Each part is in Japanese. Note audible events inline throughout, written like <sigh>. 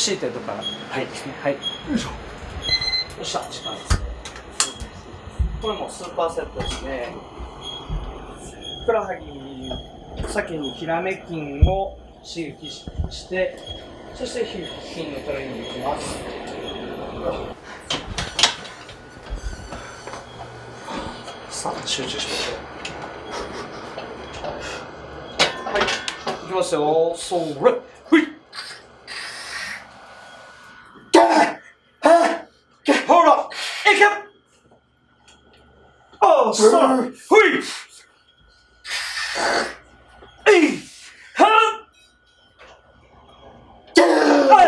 シーテッドカーフ。はい。ですねはい。よいしょ。よっしゃ。時間ですね。これもスーパーセットですね。ふくらはぎ先にひらめ筋を刺激してそして腹筋のトレーニングいきます。さあ集中しましょう。はい。いきますよ。それほいほらいけあさあほいえいはあ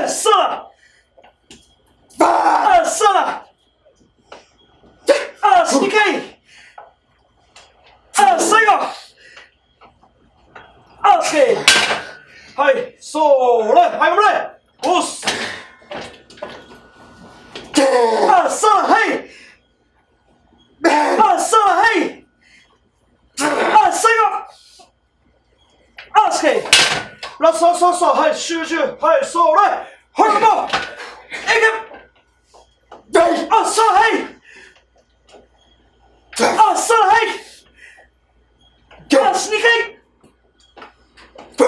さあさあ2回あ最後あ OK はいそれはい頑張れおっすあさあはいあさあはいあ最後あ OK ラストラストラストはい集中はいそれほらもういけあっさあはいあっさあはいあ2回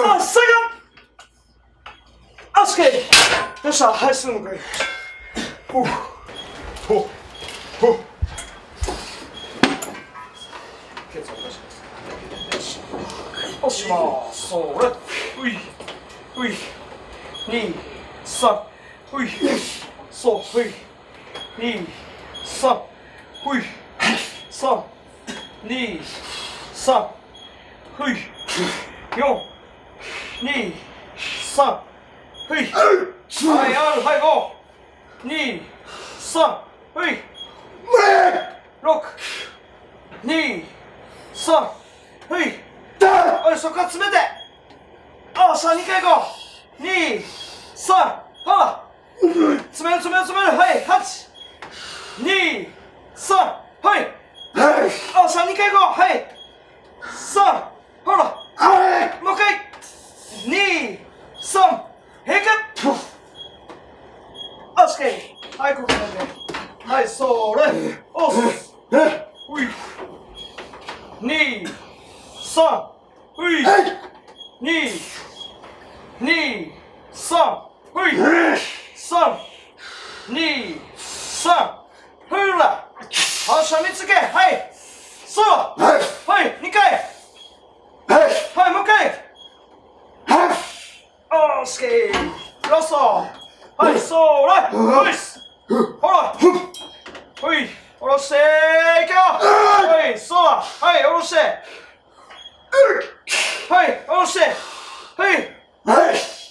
あ最後あ OK よっしゃはいすぐ向かいほうほうほうケツを落とします押しますそれういうい二三ういそううい二三うい三二三うい四二三ういはいあるはい五二三うい六二三ういおいそこから詰めてああさあ2回行こう2 3は詰める詰める詰めるはい8 2 3はいああさあ2回行こうはいさあほらもう一回2 3平均あしかいはいここまではいそれおすうい2 3うい二、二、三、ほい、三、二、三、ほら、発射見つけ、はい、そう、はい、二回、はい、もう一回、オーケー、ラスト、はい、そう、はい、ほい。す、ほら、ほい、下ろしていくよ、はい、そう。だ、はい、下ろして、はい、下ろして。はい。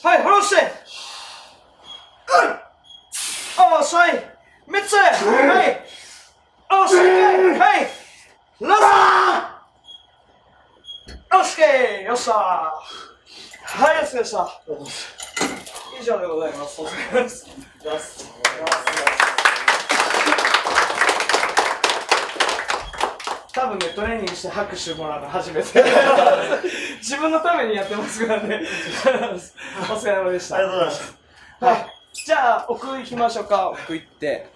はい、下ろして。ああ、さい。三つ。はい。ああ、正解。はい。ラスト。オッケー。よっしゃはい、お疲れでした。以上でございます。お疲れです。多分ね、トレーニングして拍手もらうの初めて。<laughs> 自分のためにやってますからね。お疲れ様でした。ありがとうございます。はい。じゃあ、奥行きましょうか。奥行って。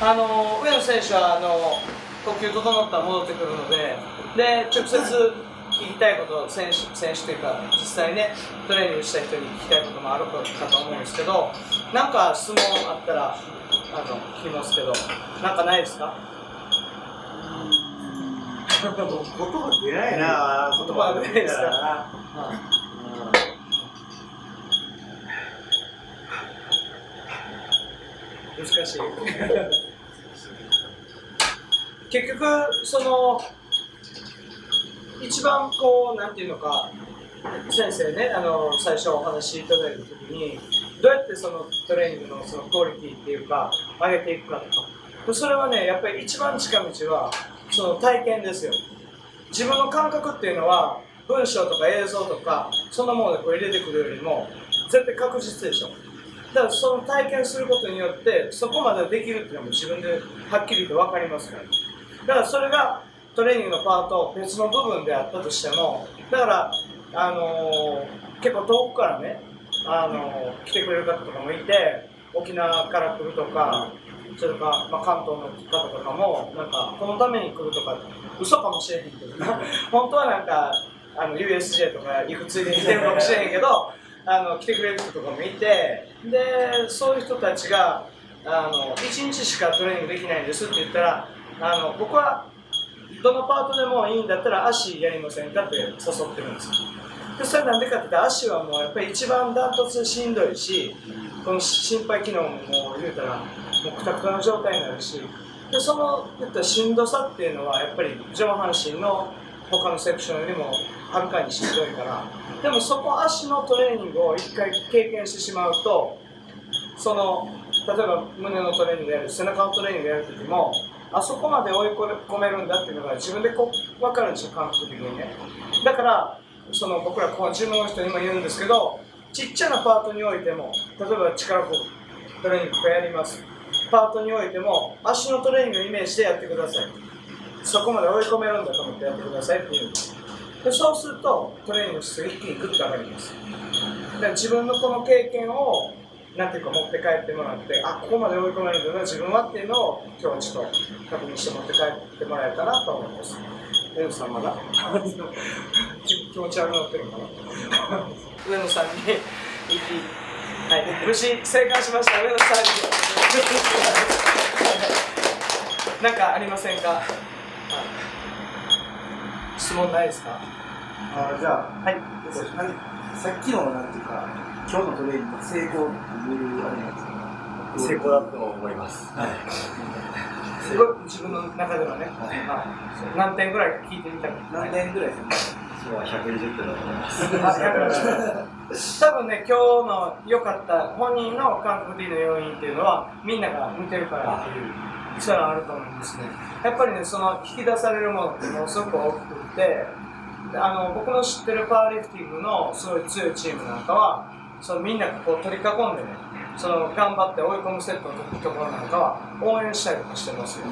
あの、上野選手は、あの、呼吸整ったら戻ってくるので、で、直接聞きたいことを選手、選手というか、実際ね、トレーニングした人に聞きたいこともあるかと思うんですけど、なんか質問あったら、あの、聞きますけど、なんかないですか？<laughs> 言葉出ないな言葉出ないですかな難しい。<laughs> 結局その一番こうなんていうのか先生ねあの最初お話しいただいた時にどうやってそのトレーニングのそのクオリティっていうか上げていくかとか。それはねやっぱり一番近道はその体験ですよ。自分の感覚っていうのは文章とか映像とかそんなものでこう入れてくるよりも絶対確実でしょ。だからその体験することによってそこまでできるっていうのも自分ではっきりと分かりますから。だからそれがトレーニングのパート別の部分であったとしてもだから、あのー結構遠くからねあの来てくれる方とかもいて沖縄から来るとかそれか、まあ、関東の方とかもなんかこのために来るとか嘘かもしれへんけど <laughs> 本当はなんかあの USJ とか行くついでに来てるかもしれへんけどあの来てくれる人とかもいてでそういう人たちがあの1日しかトレーニングできないんですって言ったらあの僕はどのパートでもいいんだったら足やりませんかって誘ってるんですよ。でそれなんでかって言ったら足はもうやっぱり一番ダントツしんどいしこの心肺機能ももう言うたらもうくたくたの状態になるしでその言ったしんどさっていうのはやっぱり上半身の他のセクションよりもはるかにしんどいからでもそこ足のトレーニングを一回経験してしまうとその例えば胸のトレーニングやる背中のトレーニングやる時もあそこまで追い込めるんだっていうのが自分でこう分かるんですよ感覚的にね。だからその僕らこう自分の人にも言うんですけどちっちゃなパートにおいても例えば力こうトレーニングとかやります。パートにおいても足のトレーニングのイメージでやってください。そこまで追い込めるんだと思ってやってくださいっていう。んですでそうするとトレーニングの質が一気にグッと上がります。だから自分のこの経験をなんていうか持って帰ってもらってあここまで追い込めるんだな自分はっていうのを今日はちょっと確認して持って帰ってもらえたらと思います。上野さんまだ？気持ち悪くなってるのかな？上野さんにはい無事正解しました。上野さんに。何かありませんか、はい質問ないですか？あじゃあ、はい。さっきのなんていうか、今日のトレーニングの成功っていうあれなんですか？成功だと思います。すごい自分の中ではね、はい。そう何点ぐらいか聞いてみたい何年ぐらいですか今日は120点だと思います。多分ね、今日の良かった本人の韓国 D の要因っていうのはみんなが見てるからっていう力があると思うんですね。やっぱりね、その引き出されるものってものすごく大きくて、であの僕の知ってるパワーリフティングのすごい強いチームなんかは、そのみんながこう取り囲んでね、その頑張って追い込むセットのところなんかは応援したりとかしてますよ。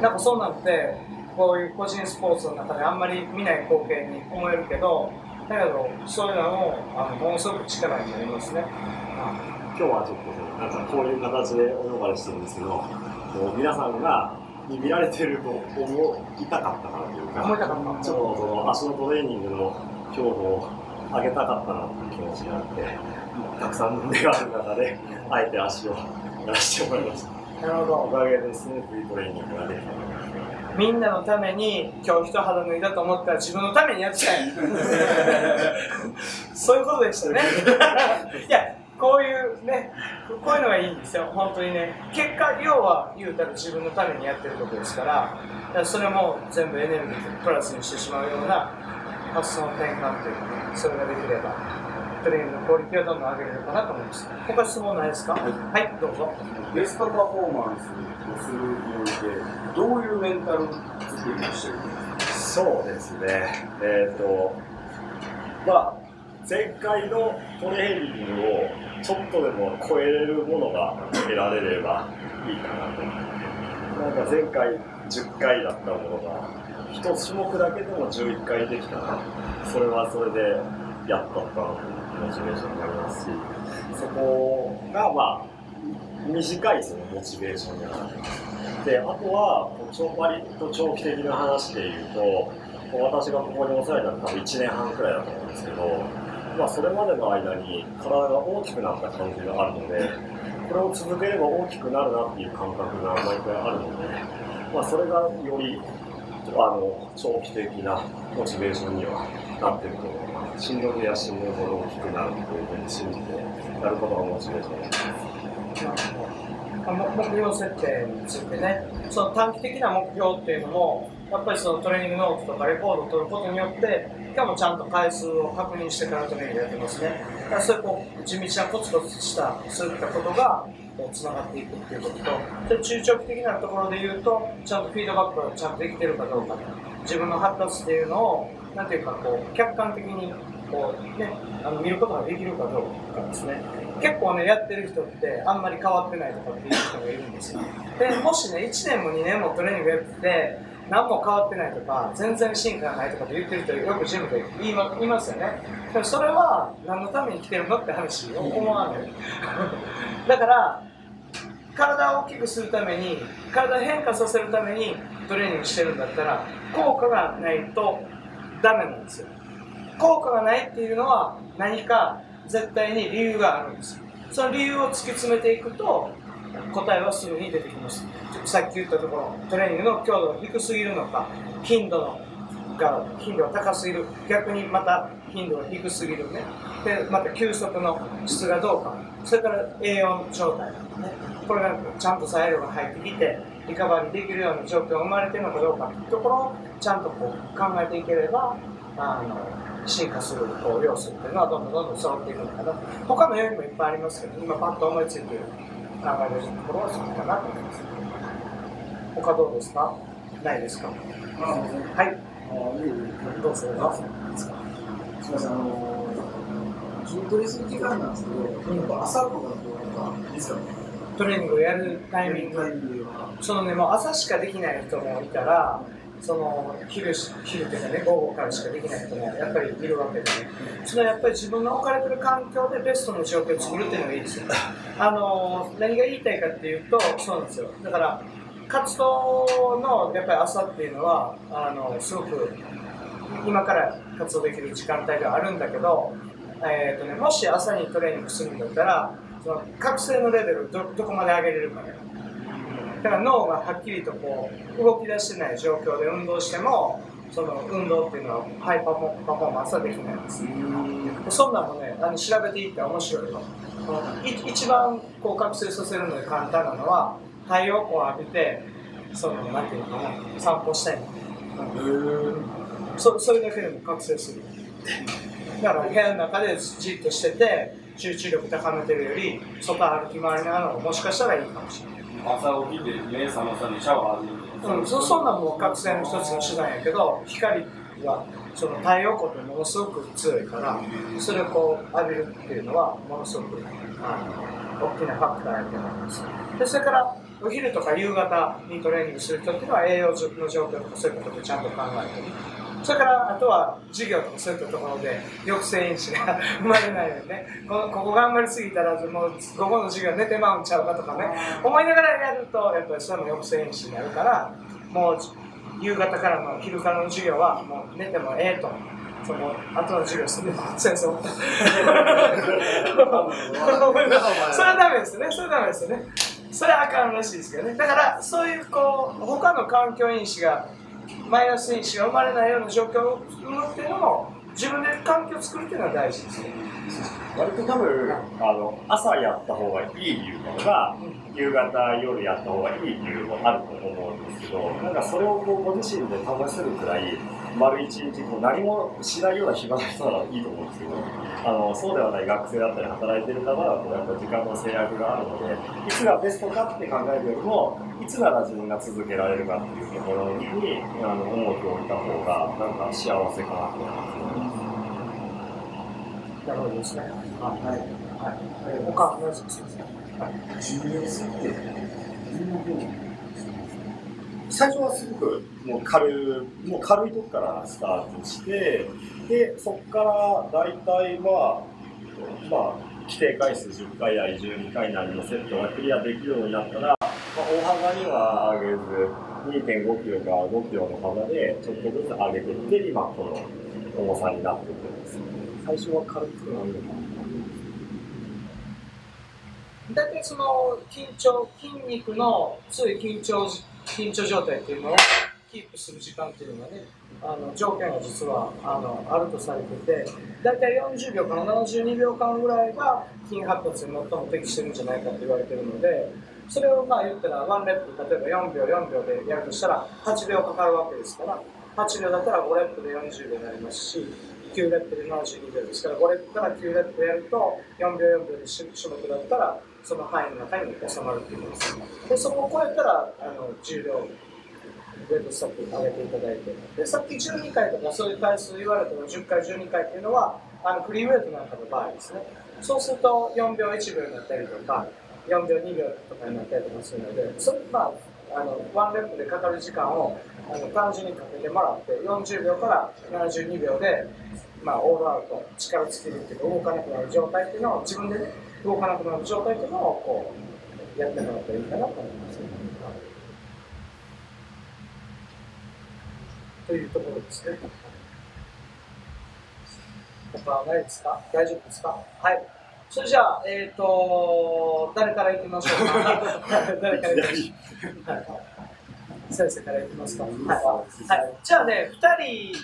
なんかそうなんてこういう個人スポーツの中であんまり見ない光景に思えるけどだけどそういうのもあのものすごく力になりますね。今日はちょっとなんかこういう形でお呼ばれしてるんですけど、こう皆さんがに見られてると思いたかったからというか、思いたかったちょっとその足のトレーニングの強度を上げたかったなっていう気持ちがあって、たくさんの腕がある中で、あえて足をやらせてもらいました。なるほど。おかげでスムーズにトレーニングができたみんなのために今日一肌脱いだと思ったら自分のためにやってたんやそういうことでしたね。<laughs> いやこういうねこういうのがいいんですよ。本当にね。結果要は言うたら自分のためにやってることですから。だからそれも全部エネルギープラスにしてしまうような発想の転換というかねそれができればトレーニングのクオリティをどんどん上げれるかなと思います。他質問ないですか？はい。どうぞ。ベストパフォーマンスをするにおいて、どういうメンタル作りをしてるんですか？そうですね、えっ、と、まあ、前回のトレーニングをちょっとでも超えれるものが得られればいいかなと。なんか前回10回だったものが、1種目だけでも11回できたら、それはそれでやったったモチベーションになりますし、そこがまあ、短いそのモチベーションにはなります。で、あとは、こう割と長期的な話で言うと、私がここにお世話になったのは1年半くらいだと思うんですけど、まあ、それまでの間に体が大きくなった感じがあるので、これを続ければ大きくなるなっていう感覚が毎回あるので、まあ、それがよりあの長期的なモチベーションにはなってると思います。振動や振動ほど大きくなるというふうに信じてやることがモチベーションになります。目標設定についてね、その短期的な目標っていうのも、やっぱりそのトレーニングノートとかレコードを取ることによって、しかもちゃんと回数を確認してからトレーニングやってますね。だからそういうこう地道なコツコツした、そういったことがこうつながっていくっていうことと、で中長期的なところで言うと、ちゃんとフィードバックがちゃんとできてるかどうか、自分の発達っていうのを、なんていうかこう、客観的にこうね、あの見ることができるかどうかですね。結構ね、やってる人ってあんまり変わってないとかっていう人がいるんですよ。で、もしね、1年も2年もトレーニングやってて、何も変わってないとか全然進化がないとかって言ってる人よくジムで言いますよね。でもそれは何のために来てるのって話を思わない。<laughs> だから体を大きくするために体を変化させるためにトレーニングしてるんだったら効果がないとダメなんですよ。効果がないっていうのは何か絶対に理由があるんですその理由を突き詰めていくと答えはすぐに出てきます。さっき言ったところトレーニングの強度が低すぎるのか頻度のが頻度が高すぎる。逆にまた頻度が低すぎるね。でまた休息の質がどうかそれから栄養の状態、ね、これがちゃんと材料が入ってきてリカバリーできるような状況が生まれてるのかどうかというところをちゃんとこう考えていければあの進化するこう要素っていうのはどんどんどんどん揃っていくのかな他の要因もいっぱいありますけど今パッと思いついてる考えるところはそこかなと思います。他どうですか？ないですか？はい。どうぞどうぞすみません、あの筋トレする時間なんですけど、やっぱ朝とかだとなんかいいですかね。トレーニングをやるタイミング。そのねもう朝しかできない人もいたらその昼し昼っていうかね午後からしかできない人もやっぱりいるわけで。ねそれはやっぱり自分の置かれてる環境でベストの状況を作るっていうのがいいですよあの何が言いたいかっていうとそうなんですよ。だから活動のやっぱり朝っていうのはあのすごく今から活動できる時間帯があるんだけど、えーとね、もし朝にトレーニングするんだったらその覚醒のレベルどどこまで上げれるかね。だから脳がはっきりとこう動き出してない状況で運動してもその運動っていうのはハイパフォパフォーマンスはできないんです。そんなんもねあの調べていって面白いよ一番こう覚醒させるのに簡単なのは太陽光を浴びてそのなんていうのかな散歩したいのそそれだけでも覚醒する。だから部屋の中でじっとしてて集中力高めてるより外歩き回りながらももしかしたらいいかもしれない。朝起きて目覚まさにシャワー浴びるうん、そそんなんも覚醒の一つの手段やけど光はその太陽光ってものすごく強いからそれをこう浴びるっていうのはものすごくあの大きなファクターやと思います。でそれからお昼とか夕方にトレーニングする人っていうのは栄養の状況とかそういうことでちゃんと考えてる。それからあとは授業とかそういったところで抑制因子が <laughs> 生まれないようにね。このここ頑張りすぎたらもう午後の授業寝てまうんちゃうかとかね。思いながらやるとやっぱりそれも抑制因子になるからもう夕方からの昼からの授業はもう寝てもええと。その後の授業する先生もそれはダメですね。それはダメですよねそれはあかんらしいですけどね。だからそういうこう他の環境因子がマイナス因子が生まれないような状況を生むっていうのも自分で環境を作るっていうのは大事ですね。割と多分あの朝やった方がいい理由とか夕方夜やった方がいい理由もあると思うんですけどなんかそれをこうご自身で試せるくらい丸一日こう何もしないような暇な人ならいいと思うんですけどあのそうではない学生だったり働いてる方はこうやっぱ時間の制約があるのでいつがベストかって考えるよりもいつなら自分が続けられるかっていうところにあの重きを置いた方がなんか幸せかなと思います。ねなるほどですねはい。はいはい他は何ですかはい重要すぎて。最初はすごくもう軽もう軽いとこからスタートしてでそこから大体はまあ規定回数10回なり12回なりのセットがクリアできるようになったら、まあ、大幅には上げず2.5キロから5キロの幅でちょっとずつ上げていって今この重さになっていくんです最初は軽く。なるのかな大体その緊張筋肉の強い緊張緊張状態っていうのをキープする時間っていうのがねあの条件が実はあのあるとされてて大体40秒から72秒間ぐらいが筋発達に最も適してるんじゃないかと言われてるのでそれをまあ言ったらワンレップ例えば4秒4秒でやるとしたら8秒かかるわけですから8秒だったら5レップで40秒になりますし9レップで72秒ですから5レップから9レップやると4秒4秒で種目だったらその範囲の中に収まるっていうことです。でそこを超えたらあの重量ウェイトストック上げていただいて。でさっき12回とかそういう回数言われても10回12回っていうのはあのフリーウェイトなんかの場合ですね。そうすると4秒1秒になったりとか4秒2秒とかになったりとかするのでそれまああのワンレップでかかる時間をあの単純にかけてもらって40秒から72秒で、まあ、オールアウト力尽きるっていうか動かなくなる状態っていうのを自分でね動かなくなる状態っていうのをこうやってもらったらいいかなと思います、というところですね。他はないですか？大丈夫ですか？はい。それじゃあ、えっ、と、誰から行きましょうか？<laughs> 誰から行きましょう。はい。先生からいきますか？はい。はい、じゃあね、二人、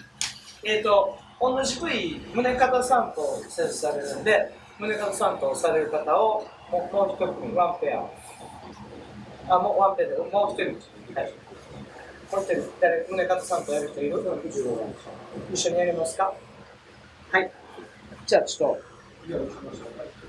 えっ、と、同じ部位、胸肩散歩を先生されるんで、胸肩散歩をされる方を、もうもう一組、ワンペア。あ、もうワンペアで、もう一人。はい。これって、誰、胸肩散歩やる人いる？一緒にやりますか？はい。じゃあ、ちょっと。いや、行きましょう。